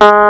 Uh...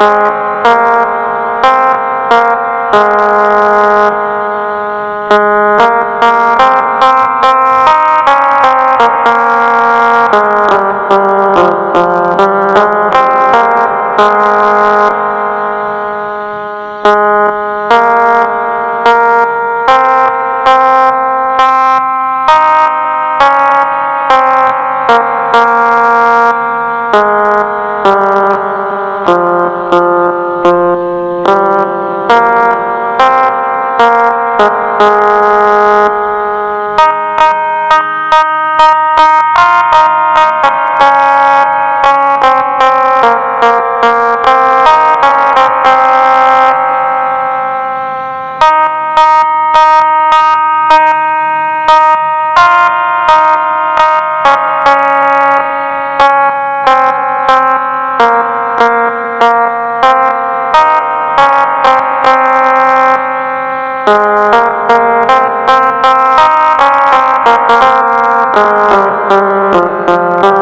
you Thank you.